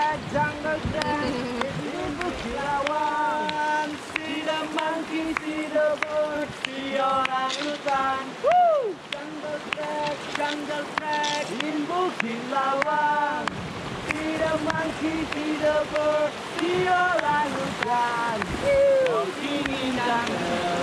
Jungle Trek, Jungle Trek, ini Bukit Lawang. See the monkey, see the bird, see orang hutan. Woo! Jungle Trek, Jungle Trek, in Bukit Lawang. See the monkey, see the bird, see orang hutan. Walking in jungle,